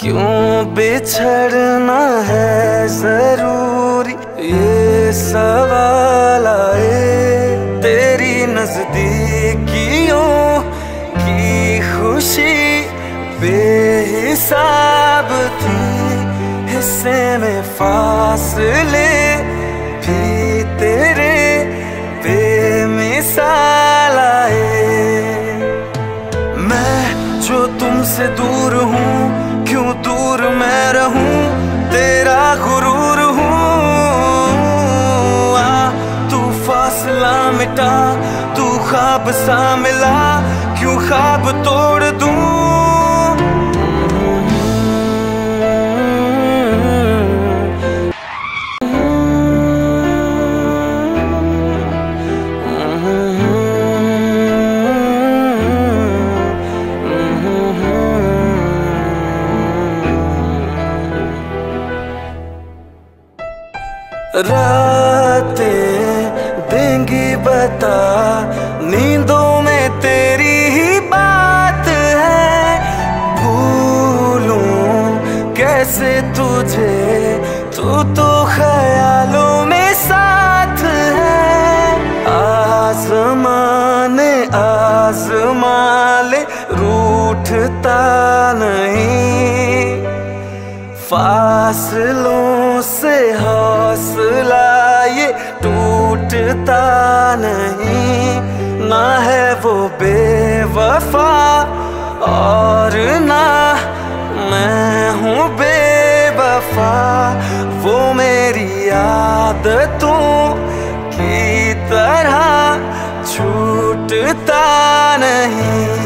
क्यों बिछड़ना है ज़रूरी ये सवाल आए? तेरी नजदीकियों की खुशी बेहिसाब थी, हिस्से में फासले भी तेरे बेमिसाल आए। मैं जो तुमसे दूर हूँ दूर मैं रहूँ, तेरा गुरूर हूँ। आ, तू फासला मिटा, तू ख्वाब सा मिला, क्यों ख्वाब तोड़ दूँ? रातें देंगी बता, नींदों में तेरी ही बात है। भूलूं कैसे तुझे, तू तो ख्यालों में साथ है। आसमान आसमाले रूठता नहीं। फासलों से हौसला ये टूटता नहीं। ना है वो बेवफा और ना मैं हूँ बेवफा। वो मेरी आदतों की तरह छूटता नहीं।